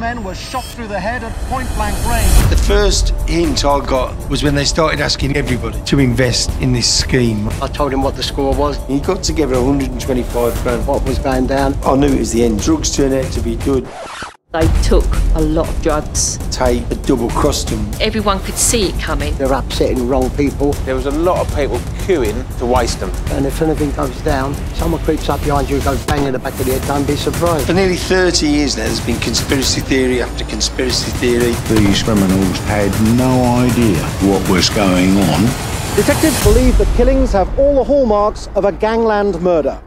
men were shot through the head at point blank range. The first hint I got was when they started asking everybody to invest in this scheme. I told him what the score was, He got together 125 grand. what was going down. I knew it was the end. Drugs turned out to be good. They took a lot of drugs. Tate had double crossed them. Everyone could see it coming. They're upsetting wrong people, There was a lot of people queuing to waste them. and if anything goes down, someone creeps up behind you and goes bang in the back of the head, don't be surprised. For nearly 30 years now, there's been conspiracy theory after conspiracy theory. These criminals had no idea what was going on. Detectives believe the killings have all the hallmarks of a gangland murder.